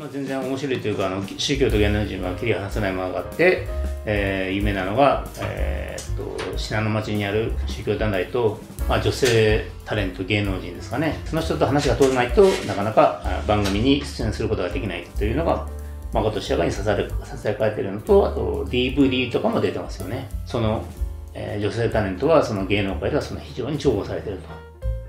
まあ、全然面白いというかあの宗教と芸能人は切り離せないものがあって、えー、有名なのが、えー、っと信濃町にある宗教団体と、まあ、女性タレント芸能人ですかね。その人と話が通らないとなかなか番組に出演することができないというのが誠しやかにささやかれてるのとあと DVD とかも出てますよね。その、えー、女性タレントはその芸能界ではその非常に重宝されてる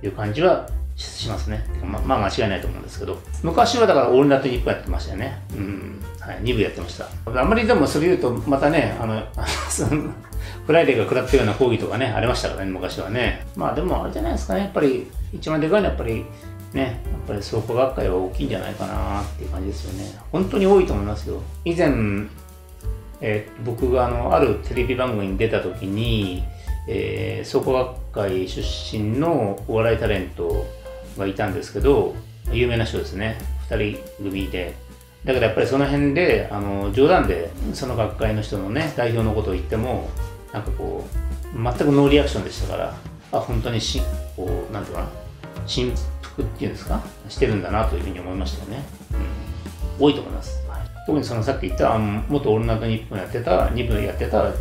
という感じはしますね。ままあ間違いないと思うんですけど。昔はだからオールナイトニッポンやってましたよね。うん。はい。2部やってました。あんまりでもそれ言うと、またね、あの、フライデーが食らったような抗議とかね、ありましたからね、昔はね。まあでもあれじゃないですかね。やっぱり、一番でかいのはやっぱり、ね、やっぱり創価学会は大きいんじゃないかなっていう感じですよね。本当に多いと思いますよ。以前、えー、僕があの、あるテレビ番組に出た時に、えー、倉庫学会出身のお笑いタレントがい。たんですけど、有名な人ですね。2人組で。だけどやっぱりその辺で、あの、冗談でその学会の人のね、代表のことを言っても、なんかこう、全くノーリアクションでしたから、あ、本当にし、こう、なんてい。うかな、振幅ってい。うんですか、してるんだなとい。うふうに思い。ましたよね。うん。多い。と思い。ます。はい、特にそのさっき言った、あの元オールナイト日本やってた、2部やってた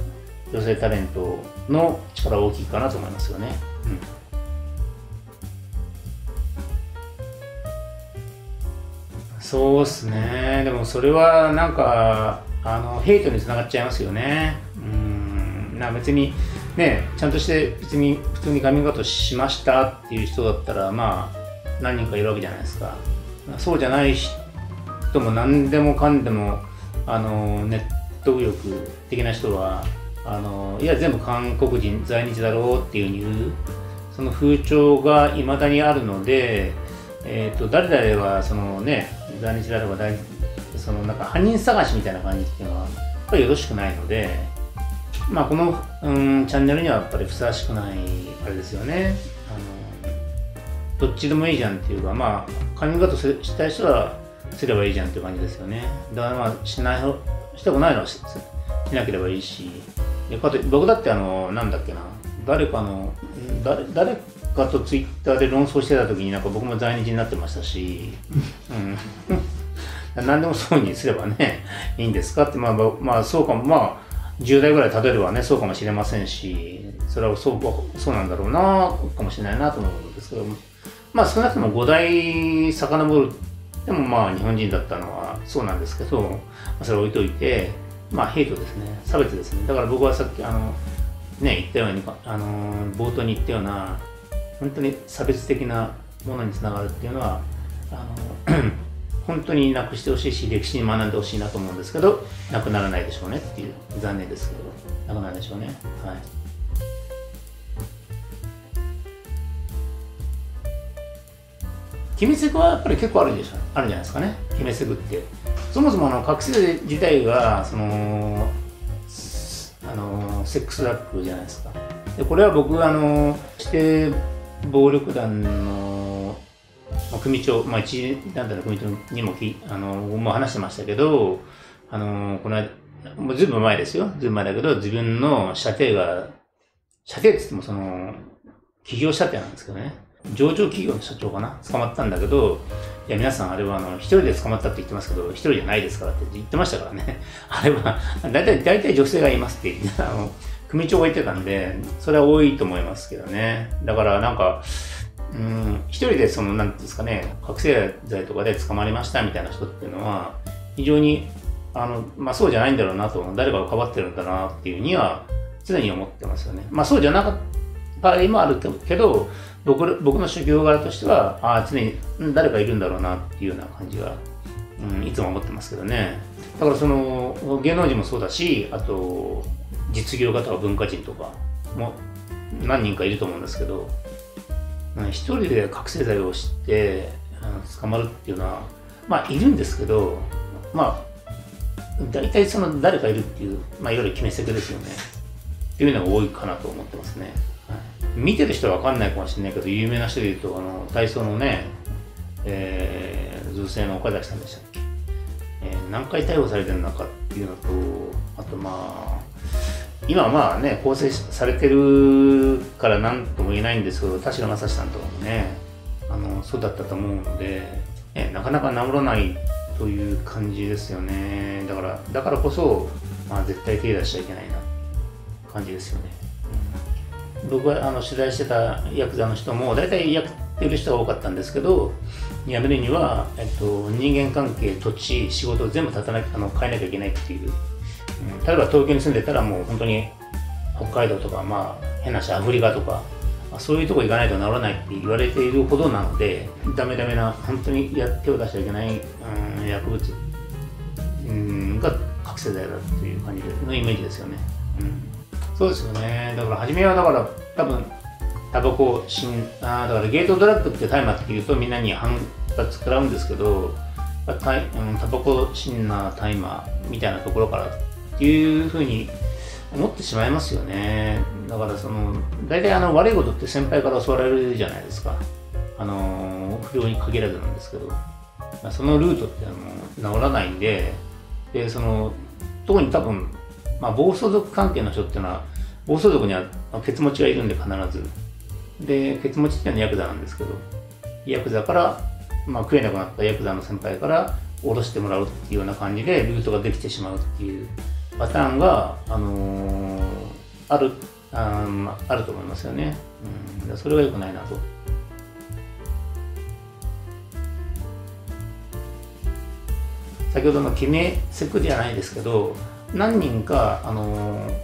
女性タレントの力大きい。かなと思い。ますよね。うんそうっすね。でもそれはなんか、あの、ヘイトにつながっちゃいますよね。うん。な別に、ね、ちゃんとして別に普通にカミングアウトしましたっていう人だったら、まあ、何人かいるわけじゃないですか。そうじゃない人も何でもかんでも、あの、ネット右翼的な人は、あの、いや、全部韓国人、在日だろうっていうに言う、その風潮が未だにあるので、えーと、誰々はそのね在日であれば大そのなんか犯人探しみたいな感じっていうのはやっぱりよろしくないので、まあ、この、うん、チャンネルにはやっぱりふさわしくないあれですよね。あのどっちでもいいじゃんっていうかまあカミングアウトしたい人はすればいいじゃんっていう感じですよね。だからまあしないしたくないのはしなければいいし。僕だってあのなんだっけな。誰かの誰誰かとツイッターで論争してた時になんか僕も在日になってましたし、うん、何でもそうにすればねいいんですかってまあまあそうかもまあ10代ぐらい例えればねそうかもしれませんしそれはそうそうなんだろうなかもしれないなと思うんですけどまあ少なくとも5代遡る。でもまあ日本人だったのはそうなんですけどまあそれ置いといてまあヘイトですね。差別ですね。だから僕はさっきあのね言ったようにあの冒頭に言ったような本当に差別的なものにつながるっていうのはあの 本当になくしてほしいし歴史に学んでほしいなと思うんですけどなくならないでしょうねっていう残念ですけどなくなるでしょうね。はい。決めセグはやっぱり結構あるでしょあるんじゃないですかね。決めセグって。そもそもあの覚醒剤自体がそのあのセックスラックじゃないですか。でこれは僕あの指定暴力団の、組長、まあ、一団体の組長にもきあのもう話してましたけど、あのこの間、もうずいぶん前ですよ。ずいぶん前だけど、自分の射程が、射程って言ってもその、企業射程なんですけどね。上場企業の社長かな？捕まったんだけど、いや、皆さんあれはあの、一人で捕まったって言ってますけど、一人じゃないですからって言ってましたからね。あれは、だいたい、だいたい女性がいますって言って、あの、組長が言ってたんで、それは多いと思いますけどね。だからなんか、うん、一人でその、なんですかね、覚醒剤とかで捕まりましたみたいな人っていうのは、非常に、あの、まあそうじゃないんだろうなと、誰かがかばってるんだなっていうには、常に思ってますよね。まあそうじゃなかった場合もあるけど、僕僕の修行側としては、ああ、常に誰かいるんだろうなっていうような感じが、うん、いつも思ってますけどね。だからその、芸能人もそうだし、あと、実業家とか文化人とかも何人かいると思うんですけど、一人で覚醒剤を知って捕まるっていうのは、まあいるんですけど、まあ、大体その誰かいるっていう、まあいわゆる決めつけですよね。っていうのが多いかなと思ってますね。はい、見てる人はわかんないかもしれないけど、有名な人で言うと、あの、体操のね、えー、女性の岡崎さんでしたっけ、えー、何回逮捕されてるのかっていうのと、あとまあ、今まあね、構成されてるから何とも言えないんですけど、田代正史さんとかもね、あの、そうだったと思うので、ね、なかなか治らないという感じですよね。だからだからこそ、まあ、絶対手出しちゃいけないな感じですよね、僕はあの取材してたヤクザの人も大体やってる人が多かったんですけど辞めるには、えっと、人間関係土地仕事を全部立たなあの変えなきゃいけないっていう、例えば東京に住んでたらもう本当に北海道とかまあ変な話アフリカとかそういうとこ行かないと治らないって言われているほどなのでダメダメな本当にや手を出しちゃいけない、うん、薬物、うん、が覚醒剤だっていう感じのイメージですよね、うん、そうですよね。だから初めはだから多分タバコ新あだからゲートドラッグって大麻っていうとみんなに反発食らうんですけどタバコシンナー大麻みたいなところからいうふうに思ってしまいますよね。だからその、大体あの悪いことって先輩から教われるじゃないですか。あの、不良に限らずなんですけど。そのルートってあの治らないんで、で、その、特に多分、まあ、暴走族関係の人っていうのは、暴走族にはケツ持ちがいるんで必ず。で、ケツ持ちっていうのはヤクザなんですけど、ヤクザから、まあ、食えなくなったヤクザの先輩から下ろしてもらうっていうような感じでルートができてしまうっていうパターンが、あのー、あるああると思いますよね、うん、それは良くないなと。先ほどの決めセクじゃないですけど何人か、あのー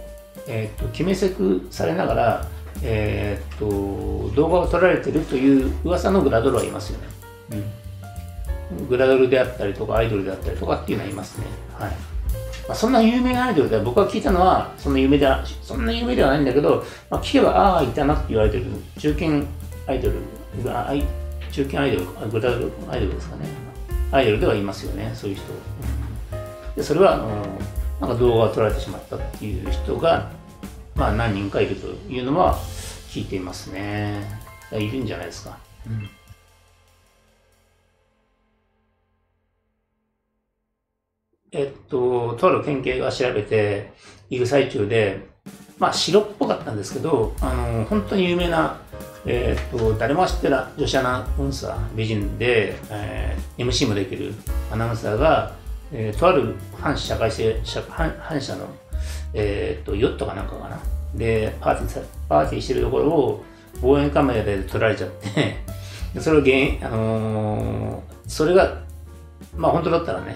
えーと、決めセクされながら、えーと、動画を撮られてるという噂のグラドルはいますよね、うん、グラドルであったりとかアイドルであったりとかっていうのはいますね。はいまあ、そんな有名なアイドルで僕が聞いたのは、そんな有名では、そんな有名ではないんだけど、まあ、聞けば、ああ、いたなって言われてる中堅アイドル、中堅アイドル、グラドルアイドルですかね。アイドルではいますよね、そういう人。でそれは、あの、なんか動画を撮られてしまったっていう人が、まあ何人かいるというのは聞いていますね。いるんじゃないですか。うんえっと、とある県警が調べている最中で、まあ、白っぽかったんですけど、あの、本当に有名な、えっと、誰も知ってる女子アナウンサー、美人で、えー、MC もできるアナウンサーが、えー、とある反社会性、反反社の、えー、っと、ヨットかなんかかな？で、パーティー、パーティーしてるところを望遠カメラで撮られちゃって それを原因、あのー、それが、まあ本当だったらね、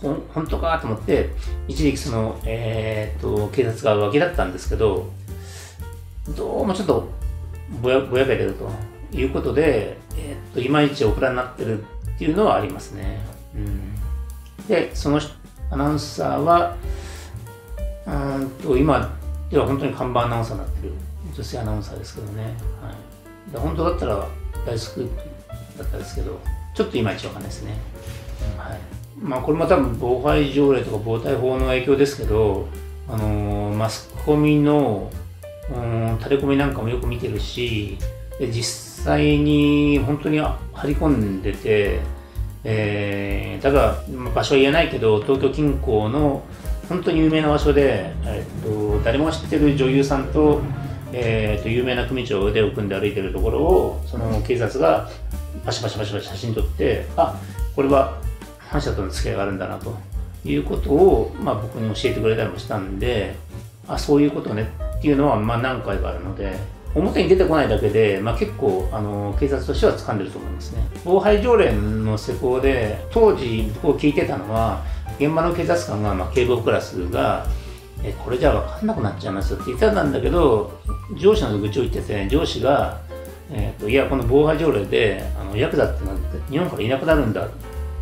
ほん本当かと思って、一時期その、えー、っと、警察がわけだったんですけど、どうもちょっとぼやぼやけてるということで、えー、っと、いまいちオクラになってるっていうのはありますね。うん、で、そのアナウンサーは、うんと、今では本当に看板アナウンサーになってる女性アナウンサーですけどね。はい、で本当だったら大スクープだったんですけど、ちょっといまいちわかんないですね。はいまあ、これも多分防犯条例とか防体法の影響ですけど、あのー、マスコミの、うん、タレコミなんかもよく見てるし、で実際に本当に張り込んでて、えー、だ、場所は言えないけど、東京近郊の本当に有名な場所で、えーと、誰も知ってる女優さんと、えーと、有名な組長腕を組んで歩いてるところを、その警察がパシパシパシパシ写真撮って、あこれは反社との付き合いがあるんだなということを、まあ、僕に教えてくれたりもしたんであそういうことねっていうのはまあ何回かあるので表に出てこないだけで、まあ、結構あの警察としては掴んでると思いますね。防犯条例の施行で当時僕を聞いてたのは現場の警察官が、まあ、警部クラスがえこれじゃ分かんなくなっちゃいますよって言ってたんだけど上司の愚痴を言ってて上司が、えーと、いやこの防犯条例であのヤクザってのは日本からいなくなるんだ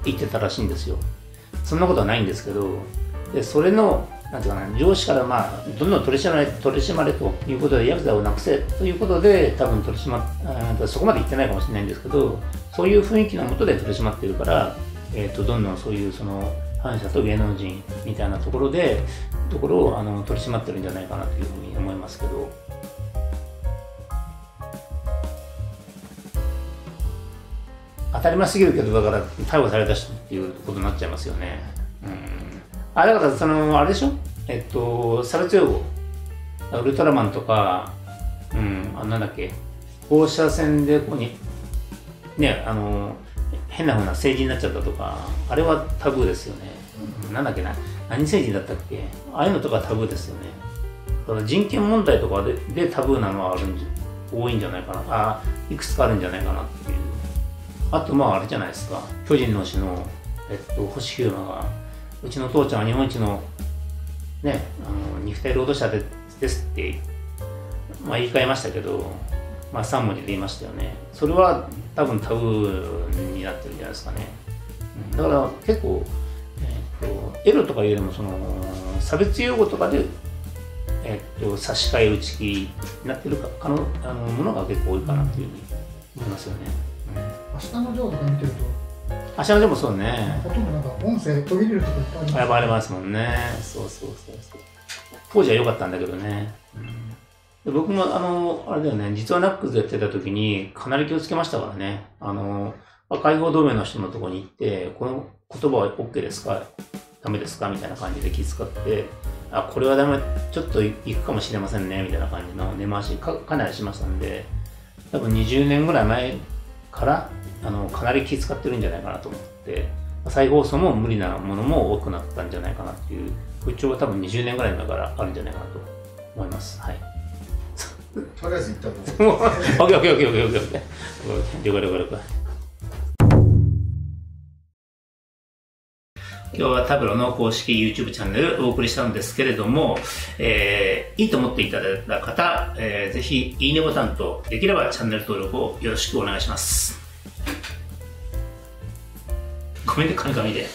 言ってたらしいんですよ。そんなことはないんですけど、でそれの、なんていうかな、上司からまあ、どんどん取り締まれ、取り締まれということで、ヤクザをなくせということで、多分取り締ま、そこまで言ってないかもしれないんですけど、そういう雰囲気のもとで取り締まってるから、えっ、ー、と、どんどんそういうその、反社と芸能人みたいなところで、ところをあの取り締まってるんじゃないかなというふうに思いますけど、当たり前すぎるけど、だから逮捕された人っていうことになっちゃいますよね。うん。あ、だからその、あれでしょ？えっと、差別用語。ウルトラマンとか、うん、あなんだっけ、放射線でここに、ね、あの、変なふうな政治になっちゃったとかあれはタブーですよね、うん、なんだっけな？何政治だったっけ？ああいうのとかタブーですよね。だから人権問題とかででタブーなのはあるんじ多いんじゃないかな。あいくつかあるんじゃないかなっていうあとまああれじゃないですか。巨人の推しの、えっと、星飛馬がうちの父ちゃんは日本一のねあの肉体労働者でですってまあ言い換えましたけどまあ3文字で言いましたよね。それは多分タブーになってるんじゃないですかね。だから結構、えっと、エロとかいうよりもその差別用語とかでえっと、差し替え打ち切りになってるかかのあのものが結構多いかなというふうに思いますよね。明日のジョーとか見てると明日のジョーもそうね。ほとんどなんか音声途切れるとこいっぱいあります。やっぱありますもんね。そうそうそうそう。当時は良かったんだけどね。うん、僕もあの、あれだよね、実はナックスやってた時にかなり気をつけましたからね。あの、解放同盟の人のところに行って、この言葉は OK ですか？ダメですか？みたいな感じで気遣って、あ、これはダメ、ちょっと行くかもしれませんね、みたいな感じの根回しかかなりしましたんで、多分20年ぐらい前からあのかなり気遣ってるんじゃないかなと思って、再放送も無理なものも多くなったんじゃないかなっていう風潮は多分20年ぐらい前からあるんじゃないかなと思います。はい。とりあえず行ったもん。オッケーオッケーオッケーオッケーオッケーオッケー。了解了解了解。今日はタブロの公式 YouTube チャンネルをお送りしたんですけれども、えー、いいと思っていただいた方、えー、ぜひいいねボタンとできればチャンネル登録をよろしくお願いします。ごめんね、カミカミで。